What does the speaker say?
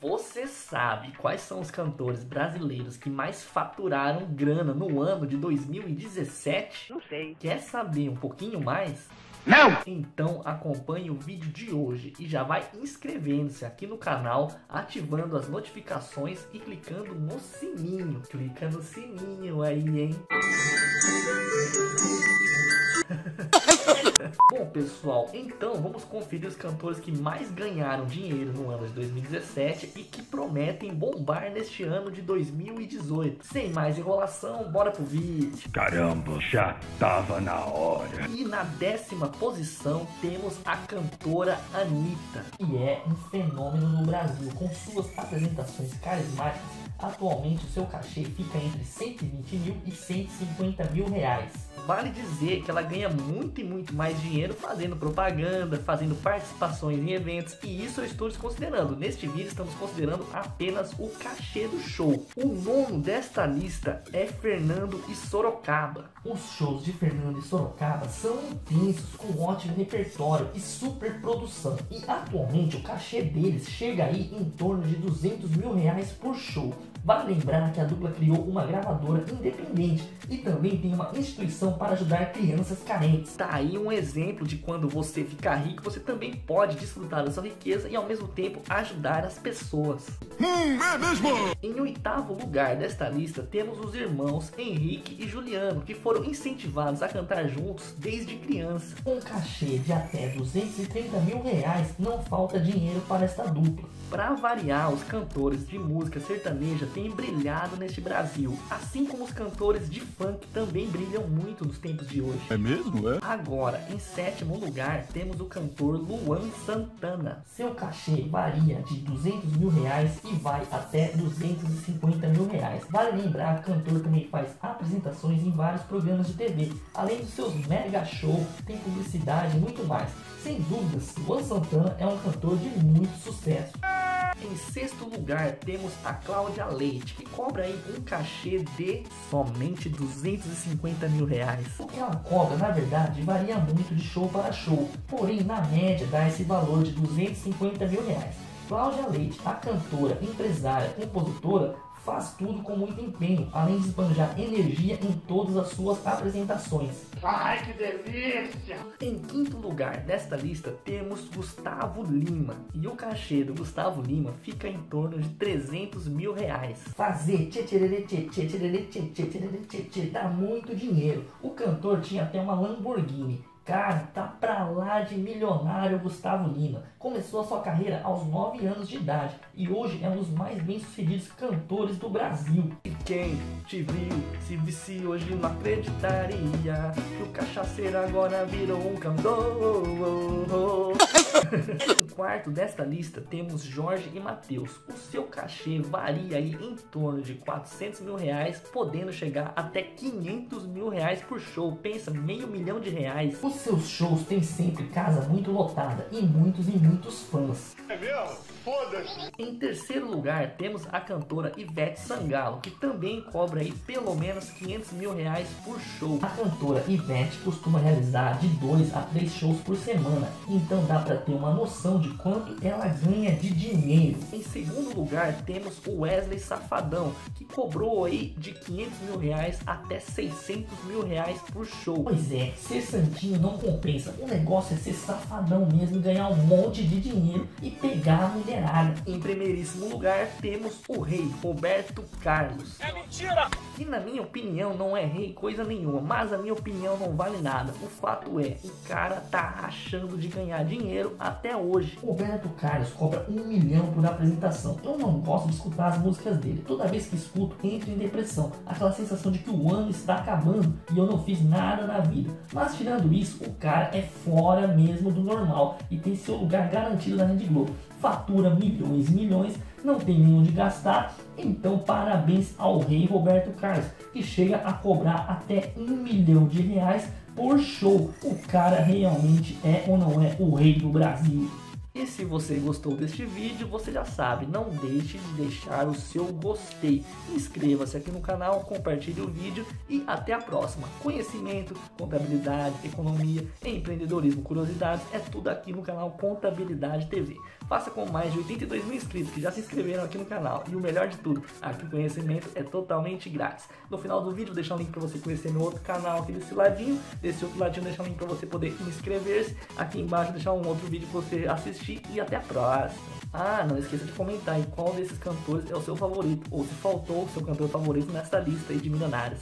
Você sabe quais são os cantores brasileiros que mais faturaram grana no ano de 2017? Não sei. Quer saber um pouquinho mais? Não! Então acompanhe o vídeo de hoje e já vai inscrevendo-se aqui no canal, ativando as notificações e clicando no sininho. Clica no sininho aí, hein? Bom, pessoal, então vamos conferir os cantores que mais ganharam dinheiro no ano de 2017 e que prometem bombar neste ano de 2018. Sem mais enrolação, bora pro vídeo. Caramba, já tava na hora. E na décima posição temos a cantora Anitta, que é um fenômeno no Brasil, com suas apresentações carismáticas. Atualmente o seu cachê fica entre 120 mil e 150 mil reais. Vale dizer que ela ganha muito e muito mais dinheiro fazendo propaganda, fazendo participações em eventos, e isso eu estou desconsiderando. Neste vídeo estamos considerando apenas o cachê do show. O nono desta lista é Fernando e Sorocaba. Os shows de Fernando e Sorocaba são intensos, com ótimo repertório e super produção. E atualmente o cachê deles chega aí em torno de 200 mil reais por show. Vale lembrar que a dupla criou uma gravadora independente e também tem uma instituição para ajudar crianças carentes. Tá aí um de quando você ficar rico, você também pode desfrutar da sua riqueza e ao mesmo tempo ajudar as pessoas. Hum, é mesmo? Em oitavo lugar desta lista temos os irmãos Henrique e Juliano, que foram incentivados a cantar juntos desde criança. Com um cachê de até 230 mil reais, não falta dinheiro para esta dupla. Para variar, os cantores de música sertaneja têm brilhado neste Brasil, assim como os cantores de funk também brilham muito nos tempos de hoje. É mesmo, é? Agora, em sétimo lugar, temos o cantor Luan Santana. Seu cachê varia de 200 mil reais e vai até 250 mil reais. Vale lembrar que o cantor também faz apresentações em vários programas de TV, além dos seus mega shows, tem publicidade e muito mais. Sem dúvidas, Luan Santana é um cantor de muito sucesso. Em sexto lugar, temos a Cláudia Leite, que cobra aí um cachê de somente 250 mil reais. O que ela cobra, na verdade, varia muito de show para show, porém, na média, dá esse valor de 250 mil reais. Cláudia Leite, a cantora, empresária, compositora, faz tudo com muito empenho, além de esbanjar energia em todas as suas apresentações. Ai, que delícia! Em quinto lugar desta lista temos Gustavo Lima. E o cachê do Gustavo Lima fica em torno de 300 mil reais. Fazer tchê tchê tchê tchê tchê tchê dá muito dinheiro. O cantor tinha até uma Lamborghini. Cara, tá pra lá de milionário Gustavo Lima Começou a sua carreira aos 9 anos de idade e hoje é um dos mais bem-sucedidos cantores do Brasil. E quem te viu se visse hoje não acreditaria que o cachaceiro agora virou um cantor. em quarto desta lista temos Jorge e Matheus. O seu cachê varia aí em torno de 400 mil reais, podendo chegar até 500 mil reais por show. Pensa, meio milhão de reais. Os seus shows têm sempre casa muito lotada e muitos e muitos fãs. É mesmo? Foda-se. Em terceiro lugar, temos a cantora Ivete Sangalo, que também cobra aí pelo menos 500 mil reais por show. A cantora Ivete costuma realizar de 2 a 3 shows por semana, então dá para ter uma noção de quanto ela ganha de dinheiro. Em segundo lugar, temos o Wesley Safadão, que cobrou aí de 500 mil reais até 600 mil reais por show. Pois é, ser santinho não compensa. O negócio é ser safadão mesmo, ganhar um monte de dinheiro e pegar a mulher Em primeiríssimo lugar, temos o rei Roberto Carlos. É mentira! Que na minha opinião não é rei coisa nenhuma, mas a minha opinião não vale nada. O fato é, o cara tá achando de ganhar dinheiro até hoje. Roberto Carlos cobra um milhão por apresentação. Eu não gosto de escutar as músicas dele. Toda vez que escuto, entro em depressão. Aquela sensação de que o ano está acabando e eu não fiz nada na vida. Mas tirando isso, o cara é fora mesmo do normal e tem seu lugar garantido na Rede Globo fatura milhões e milhões, não tem onde gastar. Então, parabéns ao rei Roberto Carlos, que chega a cobrar até um milhão de reais por show. O cara realmente é ou não é o rei do Brasil. E se você gostou deste vídeo, você já sabe, não deixe de deixar o seu gostei. Inscreva-se aqui no canal, compartilhe o vídeo e até a próxima. Conhecimento, contabilidade, economia, empreendedorismo, curiosidades, é tudo aqui no canal Contabilidade TV. Faça com mais de 82 mil inscritos que já se inscreveram aqui no canal. E o melhor de tudo, aqui o conhecimento é totalmente grátis. No final do vídeo, vou deixar um link para você conhecer meu outro canal aqui desse ladinho. Desse outro ladinho, deixar um link para você poder inscrever-se. Aqui embaixo, deixar um outro vídeo para você assistir. E até a próxima. Ah, não esqueça de comentar em qual desses cantores é o seu favorito. Ou se faltou o seu cantor favorito nessa lista aí de milionários.